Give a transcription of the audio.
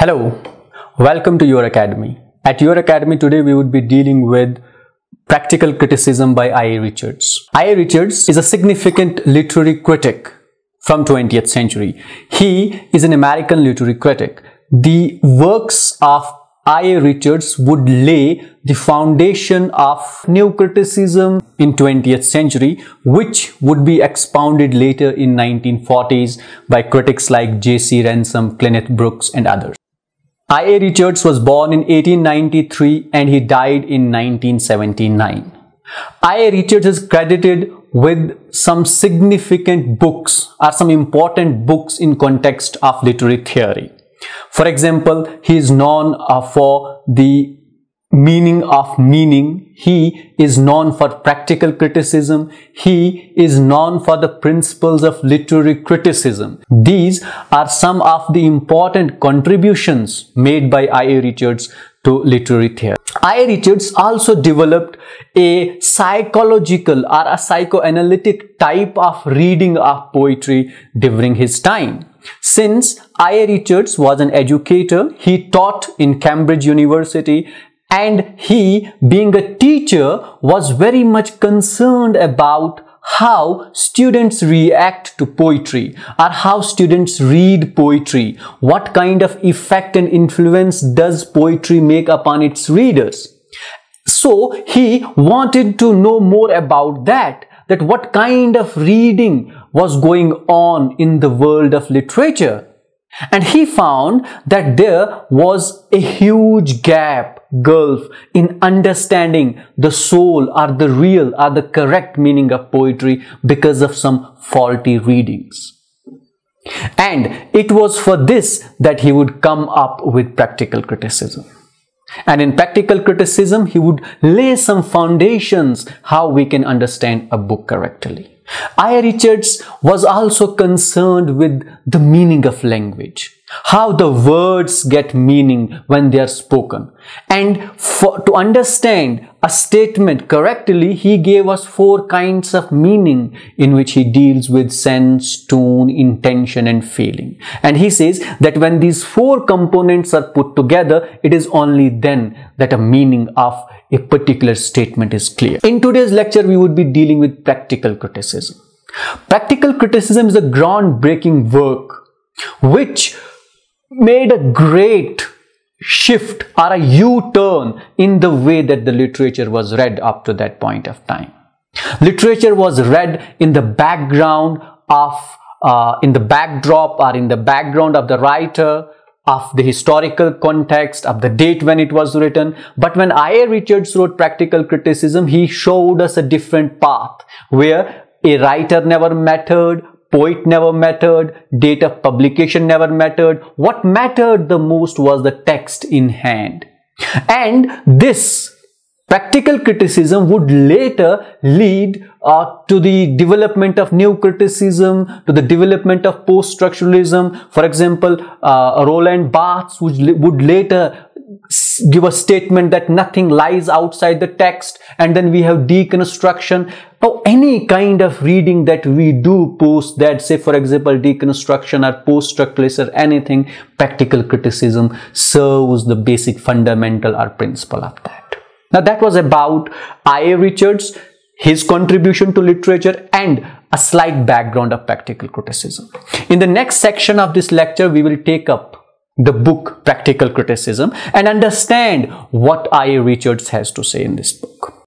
Hello, welcome to UrAkedmi. At UrAkedmi today we would be dealing with Practical Criticism by I.A. Richards. I.A. Richards is a significant literary critic from 20th century. He is an American literary critic. The works of I.A. Richards would lay the foundation of new criticism in 20th century which would be expounded later in 1940s by critics like J.C. Ransom, Cleanth Brooks and others. I.A. Richards was born in 1893 and he died in 1979. I.A. Richards is credited with some significant books or some important books in context of literary theory. For example, he is known uh, for the meaning of meaning. He is known for practical criticism. He is known for the principles of literary criticism. These are some of the important contributions made by I.A. Richards to literary theory. I. Richards also developed a psychological or a psychoanalytic type of reading of poetry during his time. Since I. Richards was an educator, he taught in Cambridge University and he, being a teacher, was very much concerned about how students react to poetry or how students read poetry. What kind of effect and influence does poetry make upon its readers? So he wanted to know more about that, that what kind of reading was going on in the world of literature. And he found that there was a huge gap, gulf in understanding the soul or the real or the correct meaning of poetry because of some faulty readings. And it was for this that he would come up with practical criticism. And in practical criticism, he would lay some foundations how we can understand a book correctly. I. Richards was also concerned with the meaning of language, how the words get meaning when they are spoken. And for, to understand a statement correctly, he gave us four kinds of meaning in which he deals with sense, tone, intention and feeling. And he says that when these four components are put together, it is only then that a meaning of a particular statement is clear. In today's lecture, we would be dealing with practical criticism. Practical criticism is a groundbreaking work which made a great shift or a U-turn in the way that the literature was read up to that point of time. Literature was read in the background of, uh, in the backdrop or in the background of the writer of the historical context of the date when it was written. But when I.A. Richards wrote Practical Criticism, he showed us a different path where a writer never mattered, poet never mattered, date of publication never mattered. What mattered the most was the text in hand. And this Practical criticism would later lead uh, to the development of new criticism, to the development of post-structuralism. For example, uh, Roland Barthes would, would later give a statement that nothing lies outside the text and then we have deconstruction or any kind of reading that we do post that say for example deconstruction or post-structuralist or anything practical criticism serves the basic fundamental or principle of that now that was about I.A. Richards, his contribution to literature and a slight background of practical criticism. In the next section of this lecture, we will take up the book Practical Criticism and understand what I.A. Richards has to say in this book.